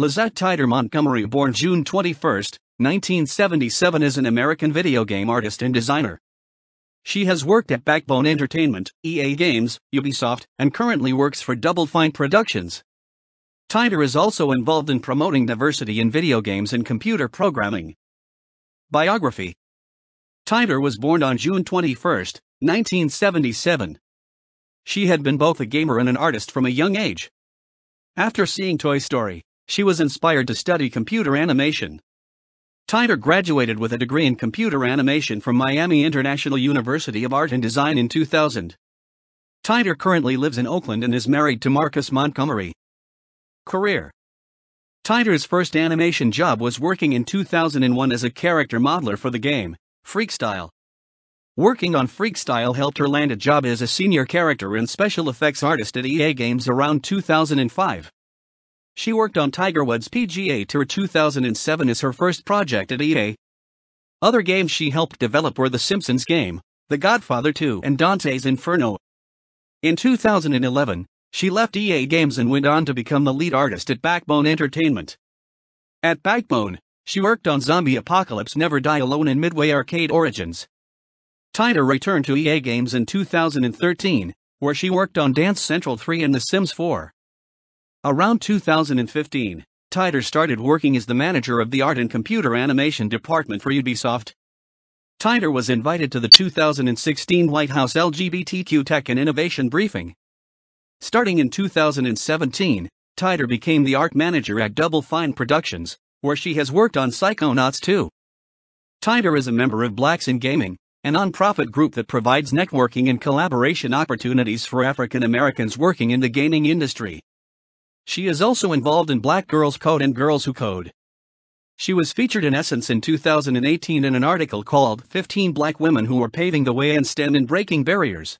Lisette Titre Montgomery, born June 21, 1977, is an American video game artist and designer. She has worked at Backbone Entertainment, EA Games, Ubisoft, and currently works for Double Fine Productions. Titre is also involved in promoting diversity in video games and computer programming. Biography Titre was born on June 21, 1977. She had been both a gamer and an artist from a young age. After seeing Toy Story, she was inspired to study computer animation. Titre graduated with a degree in computer animation from Miami International University of Art and Design in 2000. Titre currently lives in Oakland and is married to Marcus Montgomery. Career Titre's first animation job was working in 2001 as a character modeler for the game, Freekstyle. Working on Freekstyle helped her land a job as a senior character and special effects artist at EA Games around 2005. She worked on Tiger Woods PGA Tour 2007 as her first project at EA. Other games she helped develop were The Simpsons game, The Godfather 2, and Dante's Inferno. In 2011, she left EA Games and went on to become the lead artist at Backbone Entertainment. At Backbone, she worked on Zombie Apocalypse Never Die Alone and Midway Arcade Origins. Titre returned to EA Games in 2013, where she worked on Dance Central 3 and The Sims 4. Around 2015, Titre started working as the manager of the art and computer animation department for Ubisoft. Titre was invited to the 2016 White House LGBTQ Tech and Innovation Briefing. Starting in 2017, Titre became the art manager at Double Fine Productions, where she has worked on Psychonauts 2. Titre is a member of Blacks in Gaming, a nonprofit group that provides networking and collaboration opportunities for African Americans working in the gaming industry. She is also involved in Black Girls Code and Girls Who Code. She was featured in Essence in 2018 in an article called 15 Black Women Who Are Paving the Way and Stand in Breaking Barriers.